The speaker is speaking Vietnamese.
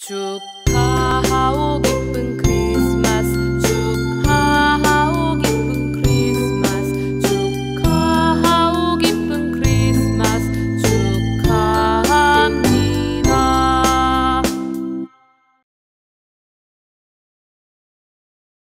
축하합니다.